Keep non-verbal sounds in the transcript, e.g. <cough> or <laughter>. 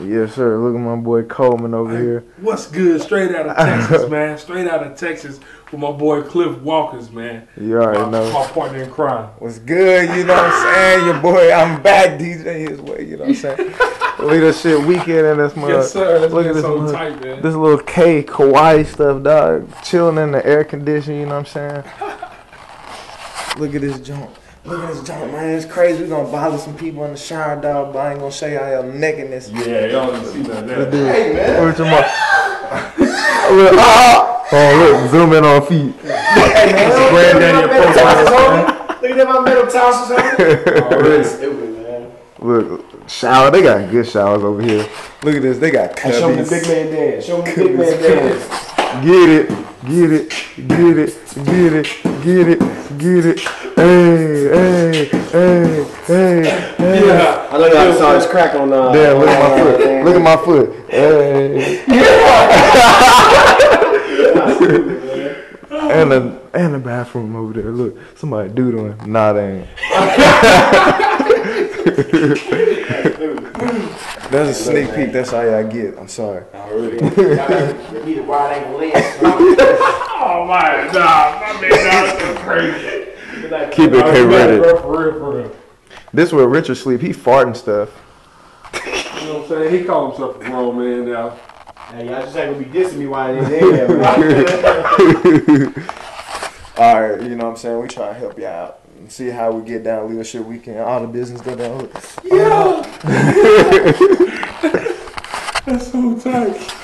Yes, sir. Look at my boy Coleman over here. What's good? Straight out of <laughs> Texas, man. Straight out of Texas with my boy Cliff Walkers, man. You already my, know. My partner in crime. What's good? You know what I'm saying? Your boy, I'm back, DJ Hizway. You know what I'm saying? <laughs> Shit weekend in this mother. Yes, sir. Let's Look at this so mother- tight, man. This little K Kawaii stuff, dog. Chilling in the air conditioner, you know what I'm saying? <laughs> Look at this junk. Look at this junk, man. It's crazy. We're gonna bother some people in the shower, dog, but I ain't gonna show y'all your nakedness. yeah, y'all didn't see none of Let's that. do it. What you talking about? Look! Oh, look, zoom in on feet. Granddaddy approach. Look at that, my metal tassels on. <laughs> Oh, really stupid, man. Look, shower. They got good showers over here. Look at this. They got Hey, show me the big man dance. Show me the big man dance. Get it, get it, get it, get it, get it, get it. Hey, hey, hey, hey, hey. Yeah. I know y'all saw this crack on. Uh, Damn, look at my uh, foot. thing. Look at my foot. Hey. and the and the bathroom over there. Look, somebody doodling. Nah, they ain't. That's a sneak peek. That's all y'all get. I'm sorry. Already. <laughs> Y'all need a wide angle lens. Oh my god, my man, that was so crazy. Keep it K rated. Bro, for real, for real. This where Richard sleep. He farting stuff. You know what I'm saying? He call himself a grown man now. Hey, y'all just ain't gonna be dissing me while I ain't there, man. All right, you know what I'm saying? We try to help you out and see how we get down leadership weekend. All the business go down. Yeah. <laughs> <laughs> That's so tight.